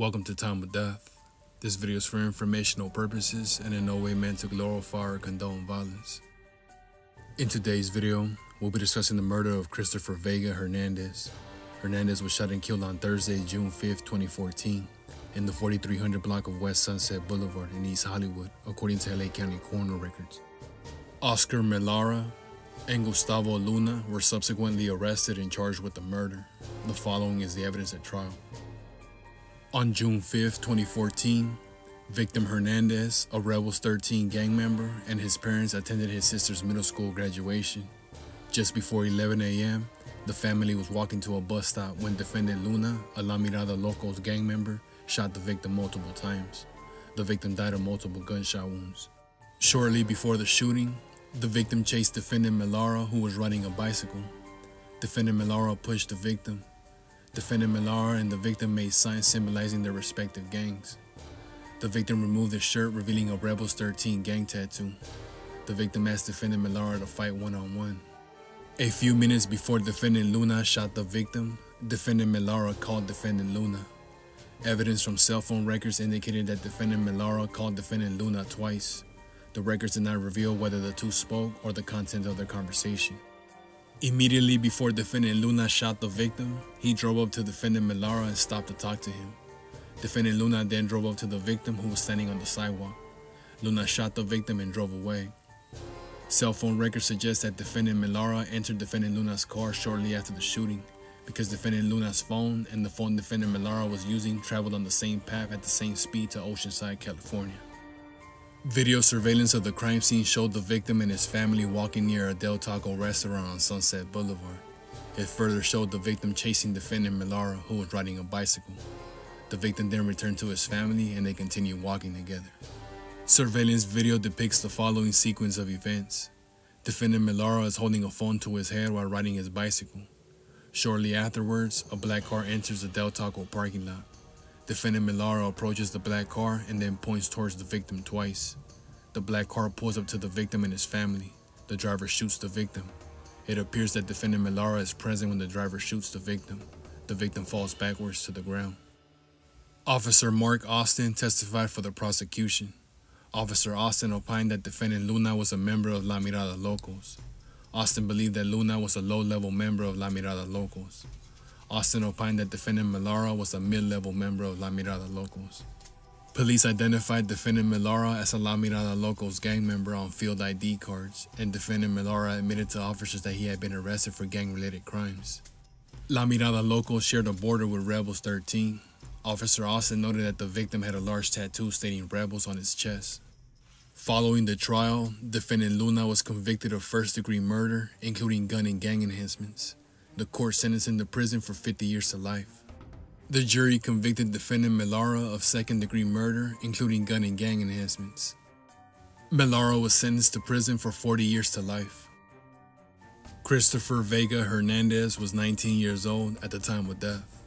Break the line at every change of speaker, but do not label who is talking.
Welcome to Time of Death. This video is for informational purposes and in no way meant to glorify or condone violence. In today's video, we'll be discussing the murder of Christopher Vega Hernandez. Hernandez was shot and killed on Thursday, June 5, 2014, in the 4300 block of West Sunset Boulevard in East Hollywood, according to LA County coroner records. Oscar Melara and Gustavo Luna were subsequently arrested and charged with the murder. The following is the evidence at trial. On June 5, 2014, Victim Hernandez, a Rebels 13 gang member, and his parents attended his sister's middle school graduation. Just before 11 a.m., the family was walking to a bus stop when defendant Luna, a La Mirada Locos gang member, shot the victim multiple times. The victim died of multiple gunshot wounds. Shortly before the shooting, the victim chased defendant Melara, who was riding a bicycle. Defendant Melara pushed the victim, Defendant Melara and the victim made signs symbolizing their respective gangs. The victim removed his shirt, revealing a Rebels 13 gang tattoo. The victim asked defendant Melara to fight one on one. A few minutes before defendant Luna shot the victim, defendant Melara called defendant Luna. Evidence from cell phone records indicated that defendant Melara called defendant Luna twice. The records did not reveal whether the two spoke or the content of their conversation. Immediately before defendant Luna shot the victim, he drove up to defendant Melara and stopped to talk to him. Defendant Luna then drove up to the victim who was standing on the sidewalk. Luna shot the victim and drove away. Cell phone records suggest that defendant Melara entered defendant Luna's car shortly after the shooting because defendant Luna's phone and the phone defendant Melara was using traveled on the same path at the same speed to Oceanside, California. Video surveillance of the crime scene showed the victim and his family walking near a Del Taco restaurant on Sunset Boulevard. It further showed the victim chasing defendant Melara, who was riding a bicycle. The victim then returned to his family and they continued walking together. Surveillance video depicts the following sequence of events. Defendant Melara is holding a phone to his head while riding his bicycle. Shortly afterwards, a black car enters the Del Taco parking lot. Defendant Melara approaches the black car and then points towards the victim twice. The black car pulls up to the victim and his family. The driver shoots the victim. It appears that defendant Melara is present when the driver shoots the victim. The victim falls backwards to the ground. Officer Mark Austin testified for the prosecution. Officer Austin opined that defendant Luna was a member of La Mirada Locos. Austin believed that Luna was a low-level member of La Mirada Locos. Austin opined that defendant Melara was a mid-level member of La Mirada Locos. Police identified defendant Melara as a La Mirada Locos gang member on field ID cards, and defendant Melara admitted to officers that he had been arrested for gang-related crimes. La Mirada Locos shared a border with Rebels 13. Officer Austin noted that the victim had a large tattoo stating Rebels on his chest. Following the trial, defendant Luna was convicted of first-degree murder, including gun and gang enhancements. The court sentenced him to prison for 50 years to life. The jury convicted defendant Melara of second degree murder, including gun and gang enhancements. Melara was sentenced to prison for 40 years to life. Christopher Vega Hernandez was 19 years old at the time of death.